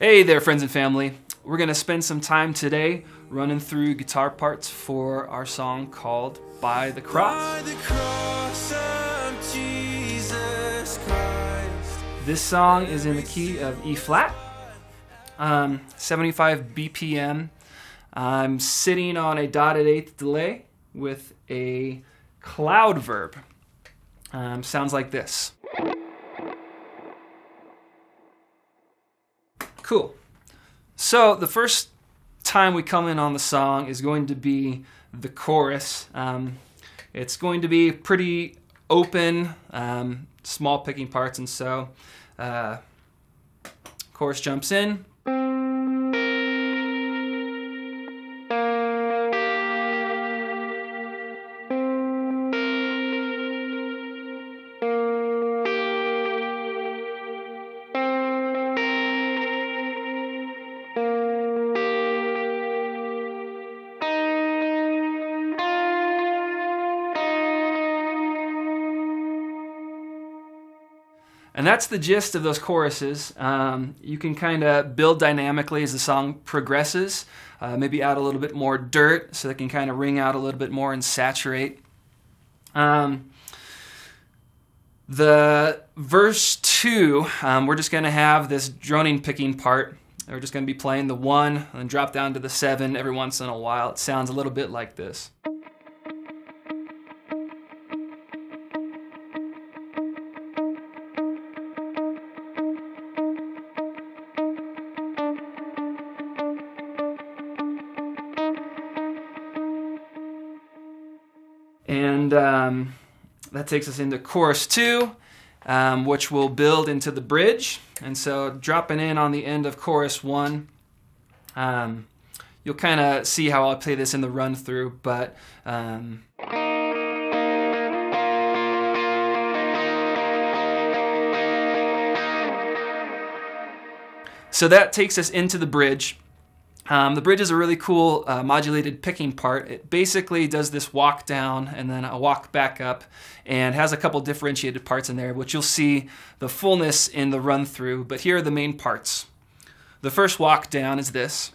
Hey there, friends and family. We're going to spend some time today running through guitar parts for our song called By the Cross. By the cross of Jesus Christ. This song is in the key of E flat, um, 75 BPM. I'm sitting on a dotted eighth delay with a cloud verb. Um, sounds like this. Cool. So the first time we come in on the song is going to be the chorus. Um, it's going to be pretty open, um, small picking parts, and so uh, chorus jumps in. And that's the gist of those choruses. Um, you can kind of build dynamically as the song progresses, uh, maybe add a little bit more dirt so they can kind of ring out a little bit more and saturate. Um, the verse two, um, we're just going to have this droning picking part. We're just going to be playing the one and then drop down to the seven every once in a while. It sounds a little bit like this. And um, that takes us into chorus two, um, which will build into the bridge. And so, dropping in on the end of chorus one, um, you'll kind of see how I'll play this in the run through, but. Um, so that takes us into the bridge. Um, the bridge is a really cool uh, modulated picking part. It basically does this walk down and then a walk back up and has a couple differentiated parts in there, which you'll see the fullness in the run through. But here are the main parts. The first walk down is this.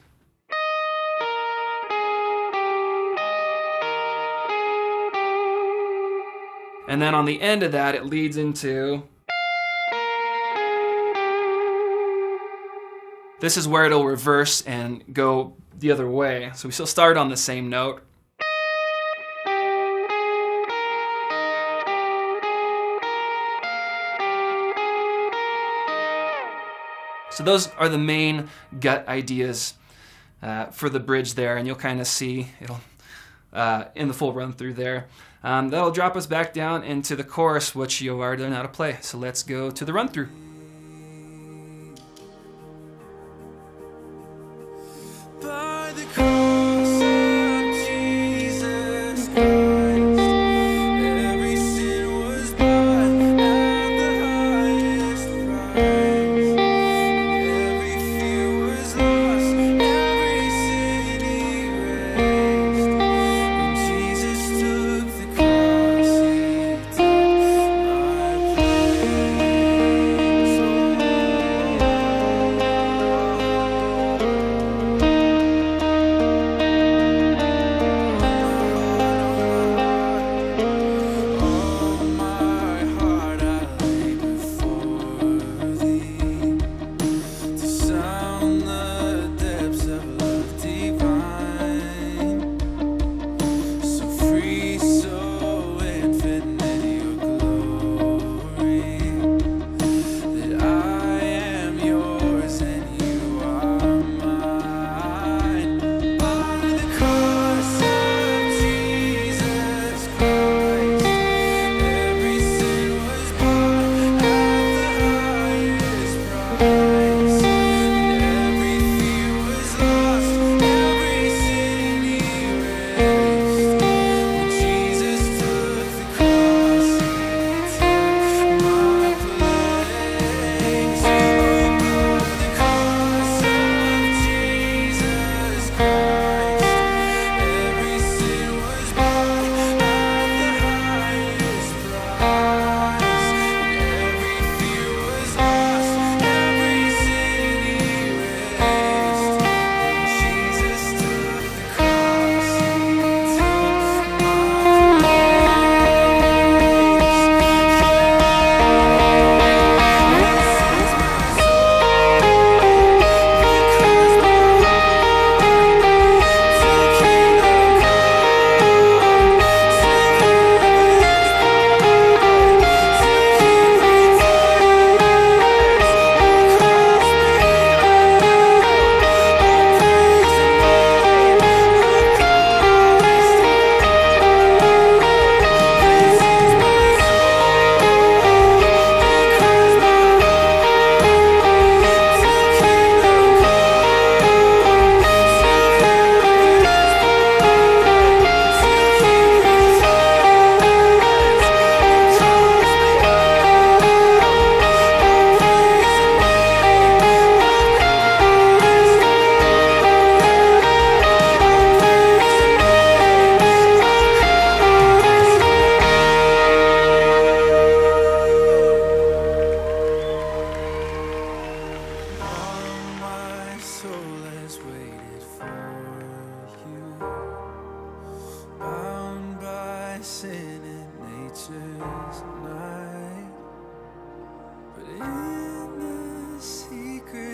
And then on the end of that, it leads into This is where it'll reverse and go the other way. So we still start on the same note. So those are the main gut ideas uh, for the bridge there, and you'll kind of see it'll uh, in the full run through there. Um, that'll drop us back down into the chorus, which you already know how to play. So let's go to the run through.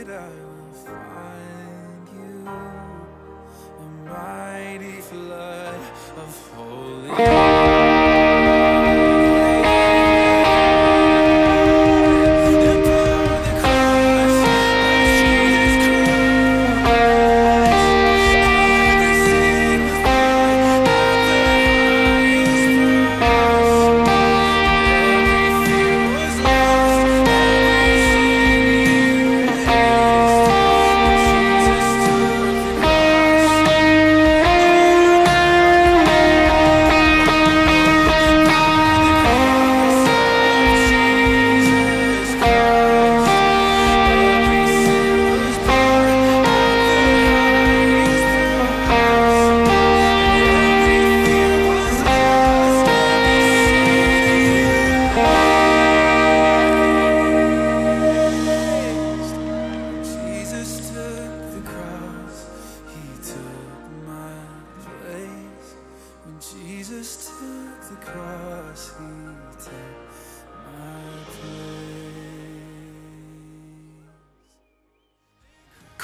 light out.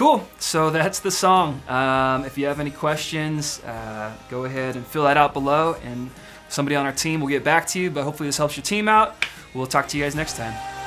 Cool. So that's the song. Um, if you have any questions, uh, go ahead and fill that out below, and somebody on our team will get back to you. But hopefully, this helps your team out. We'll talk to you guys next time.